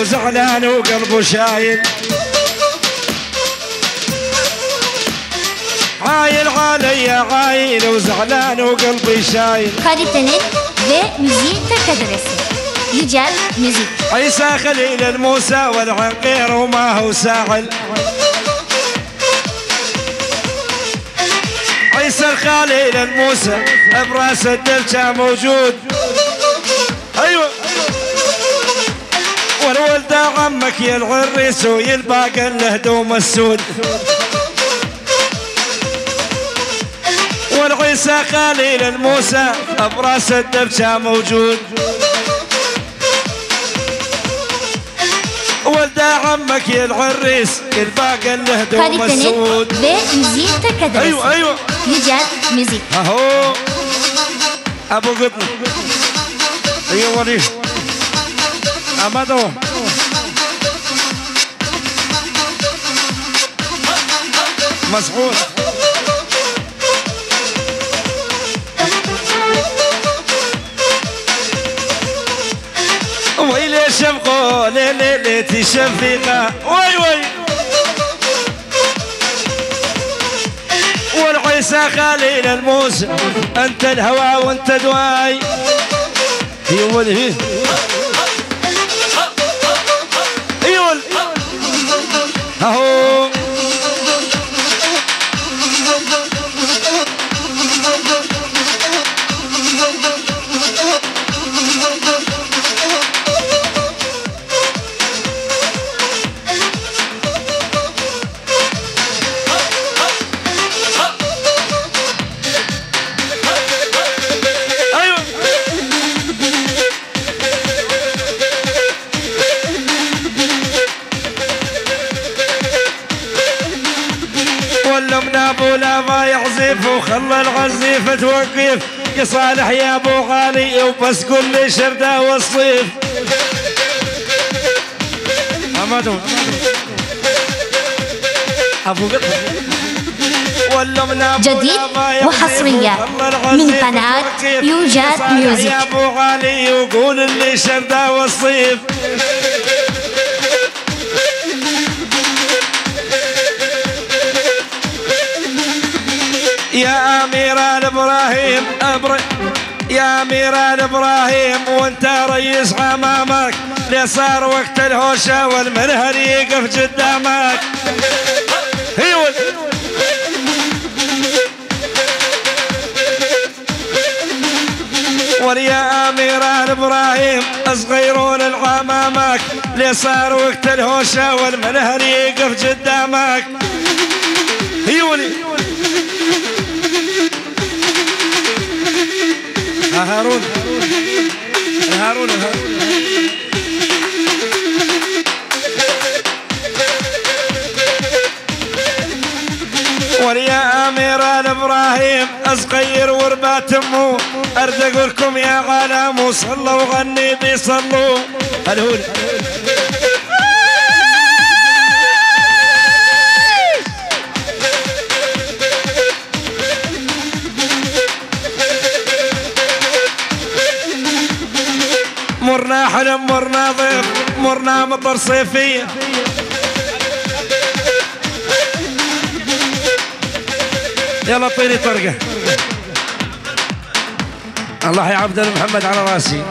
وزعلان وقلبه شايل. عايل علي عايل وزعلان وقلبي شايل. Kalitenin ve müziğin tek adresi. Yücel Müzik. عيسى خليل الموسى والعنقير وما هو ساعل عيسى الخليل الموسى براس الدلجة موجود. أيوه. والولد عمك يا العريس ويلباق الهدوم السود. والعيسى خليل الموسى براس الدبشة موجود. ولد عمك يا العريس يلباق الهدوم السود. أيوه أيوه. Yücel Müzik. أهو. أبو قطن. أيوه وليد امدو مسعود ويلي شفقو ليلي ليتي شفيقة وي وي والعيسى خليل الموسى انت الهوى وانت دواي يقول من ابو لا ما يعزف وخلى العزيف توقف يا صالح يا ابو غالي وبس قول لي شرده والصيف من أبو جديد وحصريا من قناة. يوجد ميوزك. يا ابو غالي وقول اللي شرده والصيف يا أمير إبراهيم أبر... يا أمير إبراهيم وأنت ريس امامك ليه صار وقت الهوشة والمنهر يقف قدامك. وليا أمير إبراهيم صغيرون العمامك. ليه صار وقت الهوشة والمنهر يقف قدامك. أيوه هارون. هارون هارون. وليا أمير إبراهيم اصغير وربات امه أرد أقول لكم يا غلام صلوا وغني بيصلوا. الهول حلم مرنا ضيف مرنا مطر صيفية يلا طيري طرقة. الله يا عبد محمد على راسي.